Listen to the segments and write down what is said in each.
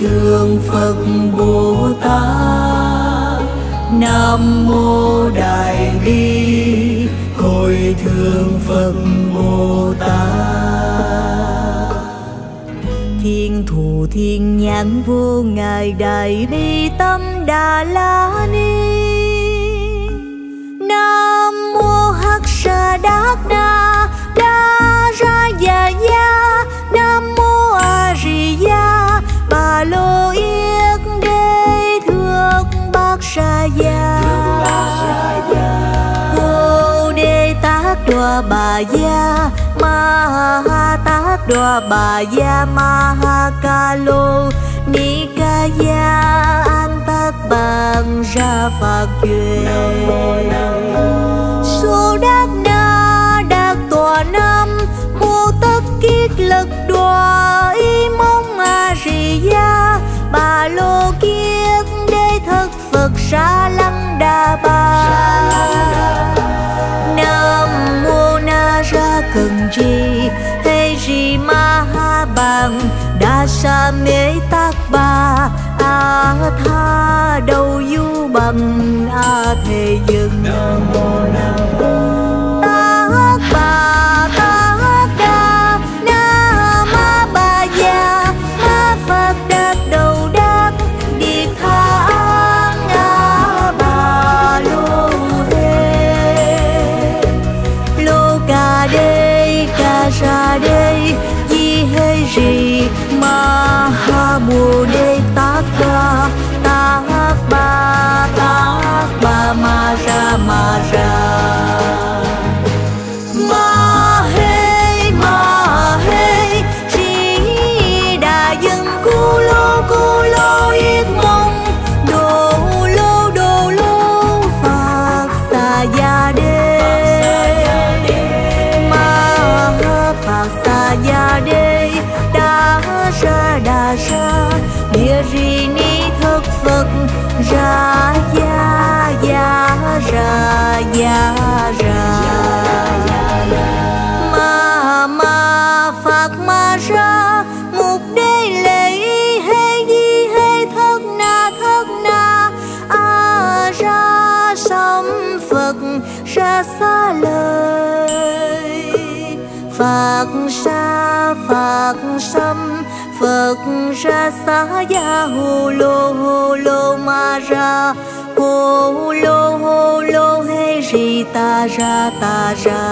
thương phật bồ tát nam mô đại bi. Hồi Thương phật bồ tát thiên thù thiên nhãn vô ngài đại bi tâm đà la ni. Nam mô hắc sa đát na đoa bà gia ma ha tát đoa bà gia ma ha ca lô ni ca gia an tát bằng ra phật duyên số đắc na đắc tòa năm mô tất kiết lực đòa y mong a di gia bà lô kiết đế thất phật sa rằng đa sa mê tác ba a à tha đầu du bằng, a à thề dừng. Nam mô tác phật sa phật sâm phật ra xa ya hồ lô hồ lô ma ra hồ lô hồ lô hê ri ta ra ta ra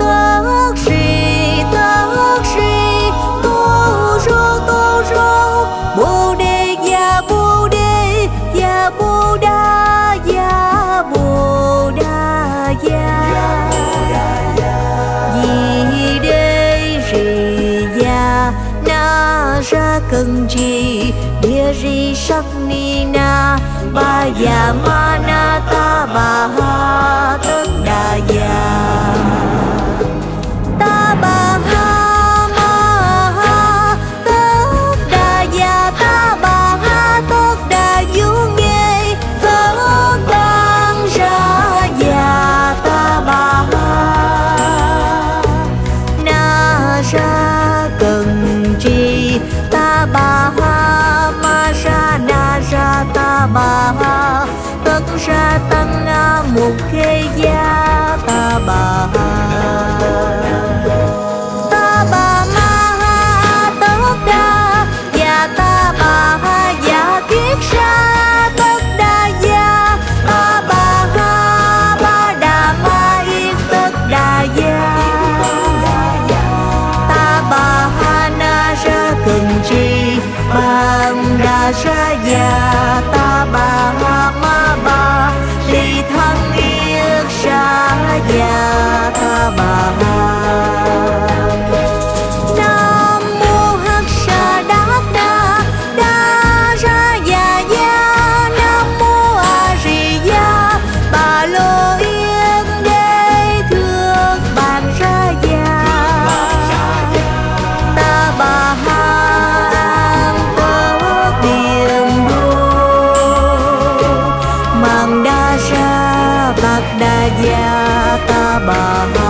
tác ri tác ri tô rô tô rô bồ đề ya bồ đề ya bồ đa ya bồ đa ya di đê ri ya na ra cần gì địa ri sắc ni na ba ya ma na ta ba ha tất đa ya yeah. đa gia ta bà